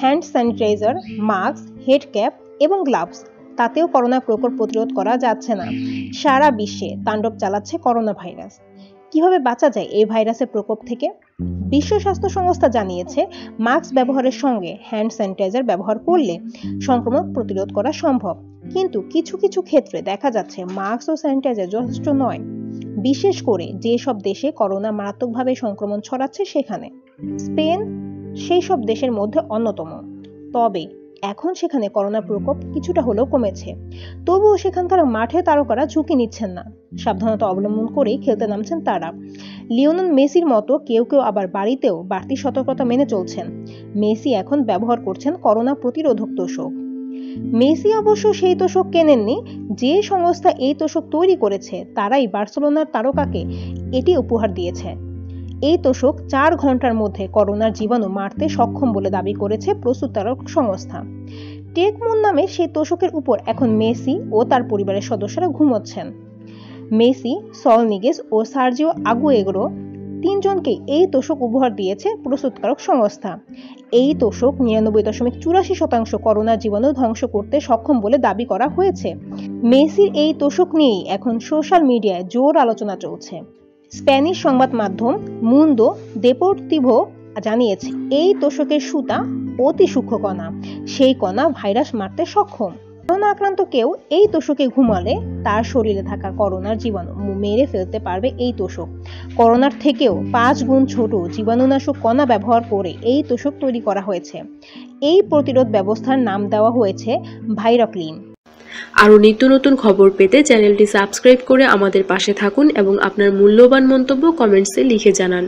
Hand sanitizer, mask, head cap এবং gloves. তাতেও corona প্রকোপ প্রতিরোধ করা যাচ্ছে না। সারা বিশ্বে তাণ্ডব চালাচ্ছে করোনা ভাইরাস। কীভাবে বাঁচা যায় এই ভাইরাসের প্রকোপ থেকে? বিশ্ব স্বাস্থ্য সংস্থা জানিয়েছে, মাস্ক ব্যবহারের সঙ্গে হ্যান্ড স্যানিটাইজার ব্যবহার করলে সংক্রমণ প্রতিরোধ করা সম্ভব। কিন্তু কিছু কিছু ক্ষেত্রে দেখা যাচ্ছে মাস্ক ও স্যানিটাইজার যথেষ্ট নয়, বিশেষ করে যেসব দেশে করোনা মারাত্মকভাবে সংক্রমণ ছড়াচ্ছে সেখানে। স্পেন সেই সব দেশের মধ্যে অন্যতম। তবে এখন সেখানে করোনা প্রকোপ কিছুটা হলেও কমেছে। তবুও সেখানকার মাঠে তারকারা ঝুঁকি নিচ্ছেন না। সাবধানতা অবলম্বন করেই খেলতে নামছেন তারা। লিওনেল মেসির মতো কেউ কেউ আবার বাড়িতেও বাড়তি সতর্কতা মেনে চলছেন। মেসি এখন ব্যবহার করছেন করোনা প্রতিরোধক তোষক। মেসি অবশ্য সেই তোষক কেনেননি, যে সংস্থা এই তোষক তৈরি করেছে, তারাই বার্সেলোনার তারকাকে এটি উপহার দিয়েছে। এই তোষক চার ঘণ্টার মধ্যে করোনার জীবাণু মারতে সক্ষম বলে দাবি করেছে প্রস্তুতকারক সংস্থা। টেকমুন নামে সেই তোষকের উপর এখন মেসি ও তার পরিবারের সদস্যরা ঘুমোচ্ছেন। মেসি সলনিগেস ও সার্জিও আগুয়েগ্রো তিনজনকে এই তোষক উপহার দিয়েছে প্রস্তুতকারক সংস্থা। এই তোষক নিরানব্বই দশমিক চুরাশি শতাংশ করোনা জীবাণু ধ্বংস করতে সক্ষম বলে দাবি করা হয়েছে। মেসির এই তোষক নিয়েই এখন সোশ্যাল মিডিয়ায় জোর আলোচনা চলছে। স্প্যানিশ সংবাদ মাধ্যম মুন্দো দেপোর্তিভো জানিয়েছে, এই তোষকের সুতা অতি সূক্ষ্ম কণা। সেই কণা ভাইরাস মারতে সক্ষম। করোনা আক্রান্ত কেউ এই তোষকে ঘুমালে তার শরীরে থাকা করোনার জীবাণু মেরে ফেলতে পারবে এই তোষক। করোনার থেকেও পাঁচ গুণ ছোট জীবাণুনাশক কণা ব্যবহার করে এই তোষক তৈরি করা হয়েছে। এই প্রতিরোধ ব্যবস্থার নাম দেওয়া হয়েছে ভাইরক্লিন। আরও নিত্য নতুন খবর পেতে চ্যানেলটি সাবস্ক্রাইব করে আমাদের পাশে থাকুন এবং আপনার মূল্যবান মন্তব্য কমেন্টসে লিখে জানান।